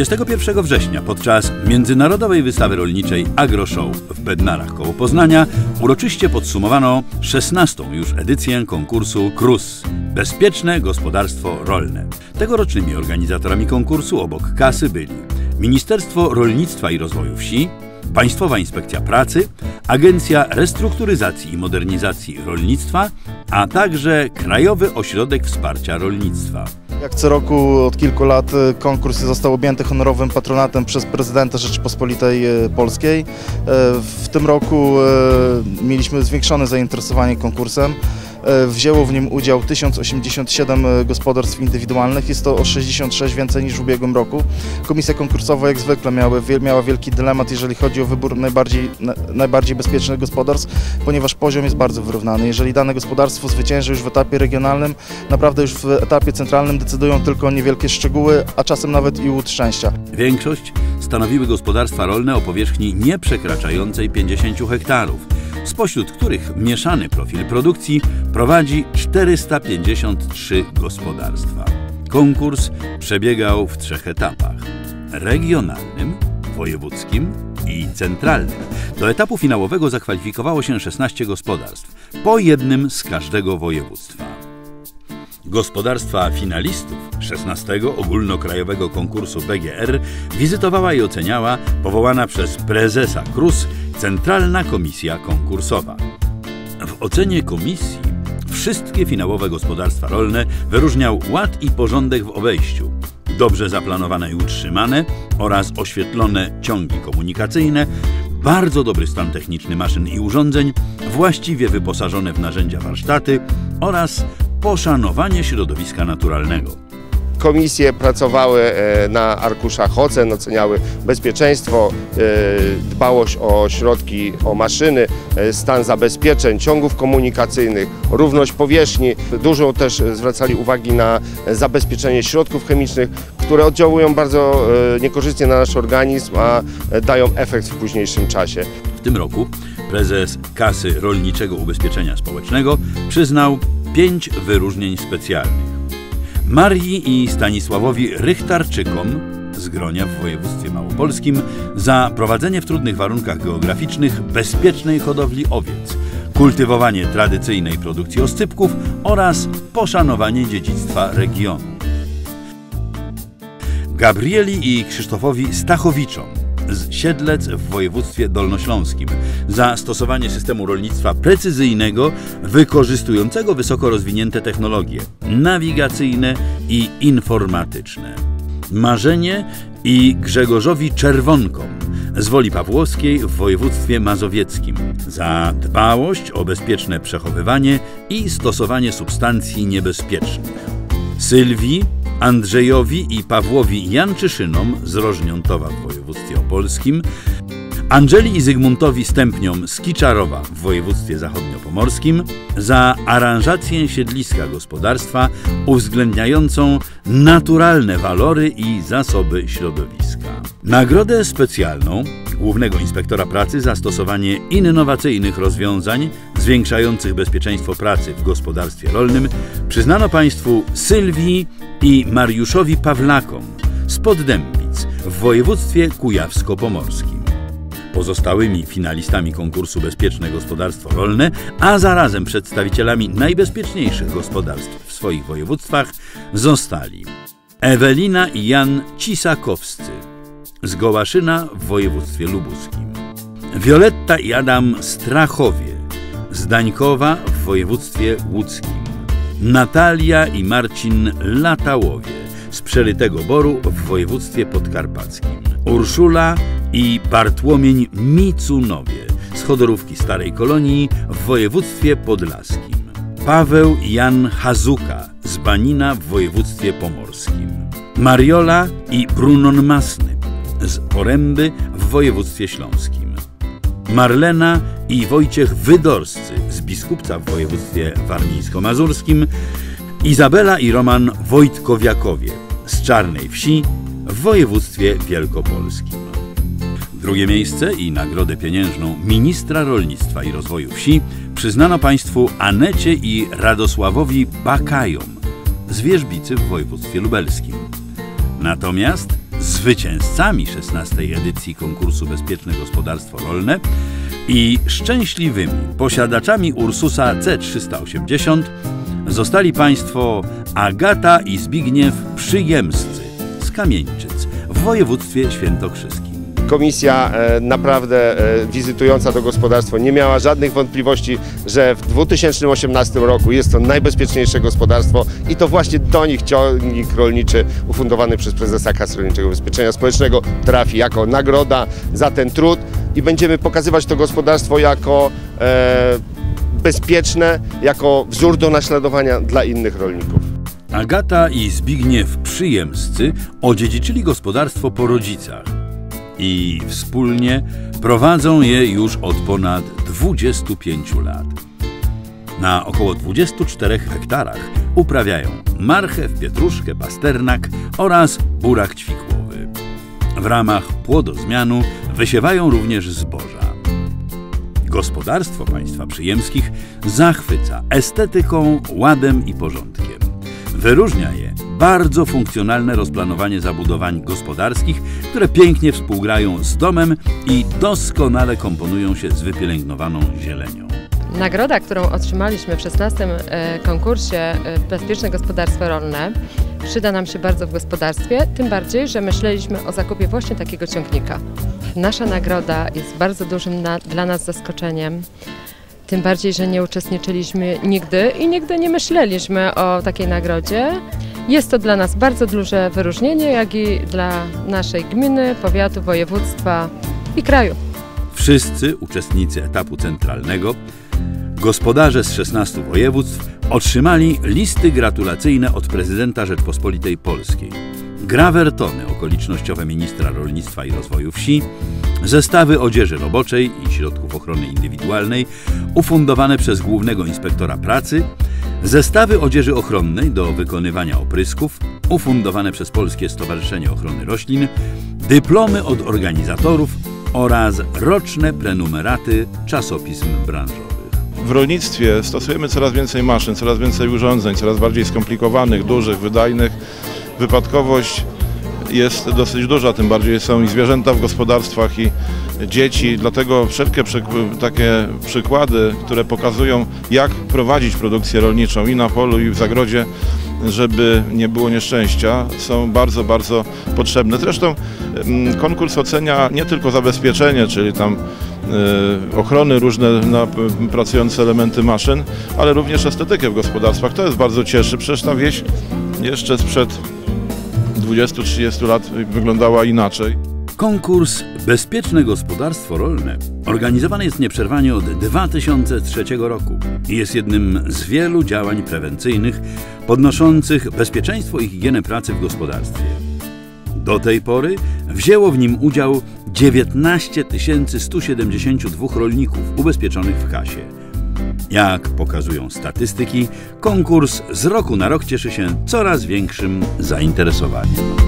21 września podczas Międzynarodowej Wystawy Rolniczej AgroShow w Bednarach koło Poznania uroczyście podsumowano 16. już edycję konkursu KRUS – Bezpieczne Gospodarstwo Rolne. Tegorocznymi organizatorami konkursu obok kasy byli Ministerstwo Rolnictwa i Rozwoju Wsi, Państwowa Inspekcja Pracy, Agencja Restrukturyzacji i Modernizacji Rolnictwa, a także Krajowy Ośrodek Wsparcia Rolnictwa. Jak co roku od kilku lat e, konkurs został objęty honorowym patronatem przez prezydenta Rzeczypospolitej e, Polskiej. E, W tym roku mieliśmy zwiększone zainteresowanie konkursem. E, Wzięło w nim udział 1087 gospodarstw indywidualnych, jest to o 66 więcej niż w ubiegłym roku. Komisja konkursowa jak zwykle miała, miała wielki dylemat, jeżeli chodzi o wybór najbardziej, na- najbardziej bezpiecznych gospodarstw, ponieważ poziom jest bardzo wyrównany. Jeżeli dane gospodarstwo zwycięży już w etapie regionalnym, naprawdę już w etapie centralnym decydują tylko niewielkie szczegóły, a czasem nawet i łód szczęścia. Większość stanowiły gospodarstwa rolne o powierzchni nie przekraczającej 50 hektarów, spośród których mieszany profil produkcji prowadzi 453 gospodarstwa. Konkurs przebiegał w trzech etapach: regionalnym, wojewódzkim i centralnym. Do etapu finałowego zakwalifikowało się 16 gospodarstw, po jednym z każdego województwa. Gospodarstwa finalistów 16 ogólnokrajowego konkursu BGR wizytowała i oceniała powołana przez prezesa KRUS Centralna Komisja Konkursowa. W ocenie komisji wszystkie finałowe gospodarstwa rolne wyróżniał ład i porządek w obejściu, dobrze zaplanowane i utrzymane oraz oświetlone ciągi komunikacyjne, bardzo dobry stan techniczny maszyn i urządzeń, właściwie wyposażone w narzędzia warsztaty oraz poszanowanie środowiska naturalnego. Komisje pracowały e, na arkuszach ocen, oceniały bezpieczeństwo, e, dbałość o środki, o maszyny, e, stan zabezpieczeń, ciągów komunikacyjnych, równość powierzchni. Dużo też zwracali uwagi na zabezpieczenie środków chemicznych, które oddziałują bardzo niekorzystnie na nasz organizm, a dają efekt w późniejszym czasie. W tym roku prezes Kasy Rolniczego Ubezpieczenia Społecznego przyznał pięć wyróżnień specjalnych. Marii i Stanisławowi Rychtarczykom z Gronia w województwie małopolskim za prowadzenie w trudnych warunkach geograficznych bezpiecznej hodowli owiec, kultywowanie tradycyjnej produkcji oscypków oraz poszanowanie dziedzictwa regionu. Gabrieli i Krzysztofowi Stachowiczom z Siedlec w województwie dolnośląskim za stosowanie systemu rolnictwa precyzyjnego wykorzystującego wysoko rozwinięte technologie nawigacyjne i informatyczne. Marzenie i Grzegorzowi Czerwonkom z Woli Pawłowskiej w województwie mazowieckim za dbałość o bezpieczne przechowywanie i stosowanie substancji niebezpiecznych. Sylwii, Andrzejowi i Pawłowi Janczyszynom z Rożniątowa w województwie opolskim, Angeli i Zygmuntowi Stępniom z Kiczarowa w województwie zachodniopomorskim za aranżację siedliska gospodarstwa uwzględniającą naturalne walory i zasoby środowiska. Nagrodę specjalną Głównego Inspektora Pracy za stosowanie innowacyjnych rozwiązań zwiększających bezpieczeństwo pracy w gospodarstwie rolnym przyznano Państwu Sylwii i Mariuszowi Pawlakom z Poddębic w województwie kujawsko-pomorskim. Pozostałymi finalistami konkursu Bezpieczne Gospodarstwo Rolne, a zarazem przedstawicielami najbezpieczniejszych gospodarstw w swoich województwach zostali Ewelina i Jan Cisakowscy z Gołaszyna w województwie lubuskim, Wioletta i Adam Strachowie z Dańkowa w województwie łódzkim, Natalia i Marcin Latałowie z Przerytego Boru w województwie podkarpackim, Urszula i Bartłomień Micunowie z Chodorówki Starej Kolonii w województwie podlaskim, Paweł Jan Hazuka z Banina w województwie pomorskim, Mariola i Brunon Masny z Poręby w województwie śląskim, Marlena i Wojciech Wydorscy z Biskupca w województwie warmińsko-mazurskim, Izabela i Roman Wojtkowiakowie z Czarnej Wsi w województwie wielkopolskim. Drugie miejsce i nagrodę pieniężną ministra rolnictwa i rozwoju wsi przyznano państwu Anecie i Radosławowi Bakajom z Wierzbicy w województwie lubelskim. Natomiast zwycięzcami 16 edycji konkursu Bezpieczne Gospodarstwo Rolne i szczęśliwymi posiadaczami Ursusa C380 zostali Państwo Agata i Zbigniew Przyjemscy z Kamieńczyc w województwie świętokrzyskim. Komisja e, naprawdę e, wizytująca to gospodarstwo nie miała żadnych wątpliwości, że w 2018 roku jest to najbezpieczniejsze gospodarstwo i to właśnie do nich ciągnik rolniczy ufundowany przez prezesa Kasy Rolniczego Ubezpieczenia Społecznego trafi jako nagroda za ten trud i będziemy pokazywać to gospodarstwo jako e, bezpieczne, jako wzór do naśladowania dla innych rolników. Agata i Zbigniew Przyjemscy odziedziczyli gospodarstwo po rodzicach i wspólnie prowadzą je już od ponad 25 lat. Na około 24 hektarach uprawiają marchew, pietruszkę, pasternak oraz burak ćwikłowy. W ramach płodozmianu wysiewają również zboża. Gospodarstwo państwa przyjemskich zachwyca estetyką, ładem i porządkiem. Wyróżnia je bardzo funkcjonalne rozplanowanie zabudowań gospodarskich, które pięknie współgrają z domem i doskonale komponują się z wypielęgnowaną zielenią. Nagroda, którą otrzymaliśmy w 16 e, konkursie e, Bezpieczne Gospodarstwo Rolne przyda nam się bardzo w gospodarstwie, tym bardziej, że myśleliśmy o zakupie właśnie takiego ciągnika. Nasza nagroda jest bardzo dużym na, dla nas zaskoczeniem. Tym bardziej, że nie uczestniczyliśmy nigdy i nigdy nie myśleliśmy o takiej nagrodzie. Jest to dla nas bardzo duże wyróżnienie, jak i dla naszej gminy, powiatu, województwa i kraju. Wszyscy uczestnicy etapu centralnego, gospodarze z 16 województw otrzymali listy gratulacyjne od prezydenta Rzeczpospolitej Polskiej, grawertony okolicznościowe ministra rolnictwa i rozwoju wsi, zestawy odzieży roboczej i środków ochrony indywidualnej ufundowane przez głównego inspektora pracy, zestawy odzieży ochronnej do wykonywania oprysków ufundowane przez Polskie Stowarzyszenie Ochrony Roślin, dyplomy od organizatorów oraz roczne prenumeraty czasopism branżowych. W rolnictwie stosujemy coraz więcej maszyn, coraz więcej urządzeń, coraz bardziej skomplikowanych, dużych, wydajnych. Wypadkowość jest dosyć duża, tym bardziej są i zwierzęta w gospodarstwach i dzieci, dlatego wszelkie takie przykłady, które pokazują jak prowadzić produkcję rolniczą i na polu i w zagrodzie, żeby nie było nieszczęścia, są bardzo, bardzo potrzebne. Zresztą mm, konkurs ocenia nie tylko zabezpieczenie, czyli tam ochrony różne na pracujące elementy maszyn, ale również estetykę w gospodarstwach. To jest bardzo cieszy. Przecież ta wieś jeszcze sprzed 20-30 lat wyglądała inaczej. Konkurs Bezpieczne Gospodarstwo Rolne organizowany jest nieprzerwanie od 2003 roku i jest jednym z wielu działań prewencyjnych podnoszących bezpieczeństwo i higienę pracy w gospodarstwie. Do tej pory wzięło w nim udział 19 172 rolników ubezpieczonych w kasie. Jak pokazują statystyki, konkurs z roku na rok cieszy się coraz większym zainteresowaniem.